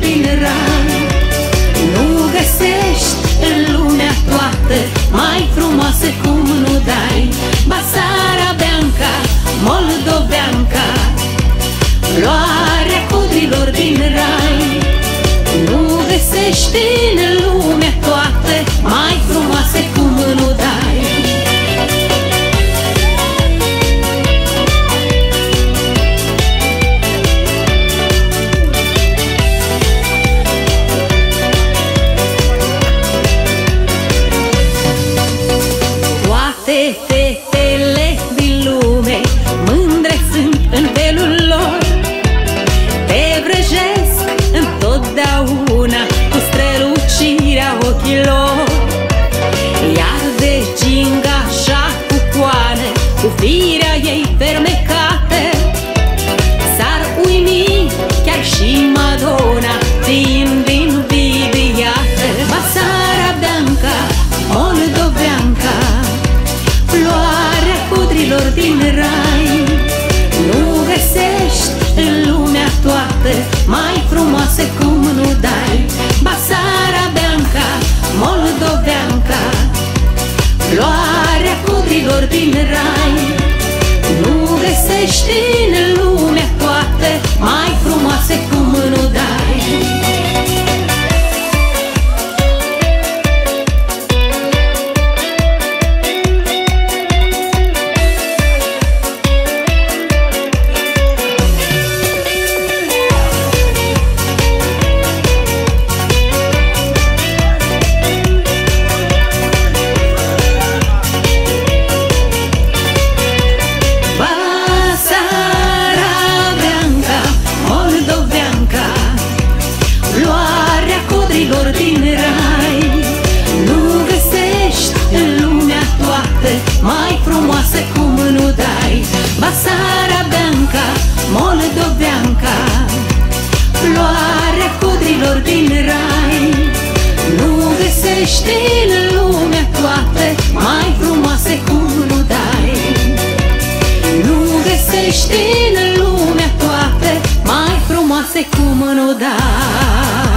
din rai Nu găsești în lumea toată Mai frumoase cum nu dai. Basara Bianca, Moldoveanca Floarea codrilor din rai. Nu găsești în lumea toată ochilor. Iar de gingașa cu coană Cu firea ei fermecată S-ar uimi chiar și Madonna Fiind invidiată Basara Bianca, Moldoveanca Floarea codrilor din rai Floarea codrilor din rai. Nu găsești în lumea găsești în lumea toată Mai frumoase cum nu dai. Nu găsești în lumea toată Mai frumoase cum nu dai